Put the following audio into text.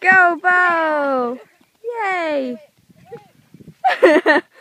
Go, Bo! Yay!